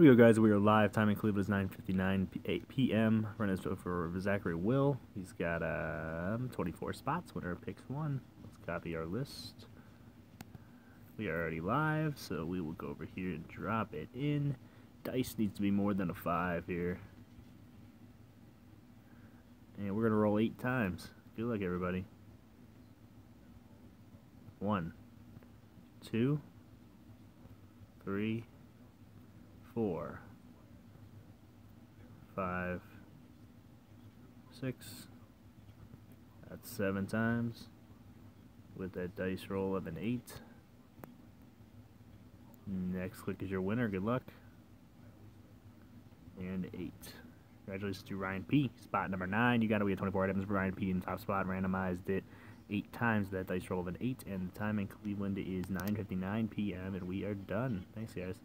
Here we go, guys. We are live. Time in Cleveland is 9:59 8 p.m. Running for Zachary Will. He's got um, 24 spots. Winner picks one. Let's copy our list. We are already live, so we will go over here and drop it in. Dice needs to be more than a five here. And we're gonna roll eight times. Good luck, everybody. One, two, three four, five, six. That's seven times. With that dice roll of an eight. Next click is your winner. Good luck. And eight. Congratulations to Ryan P. Spot number nine. You got be at 24 items for Ryan P. in top spot. Randomized it eight times. That dice roll of an eight. And the time in Cleveland is 9:59 p.m. And we are done. Thanks, guys.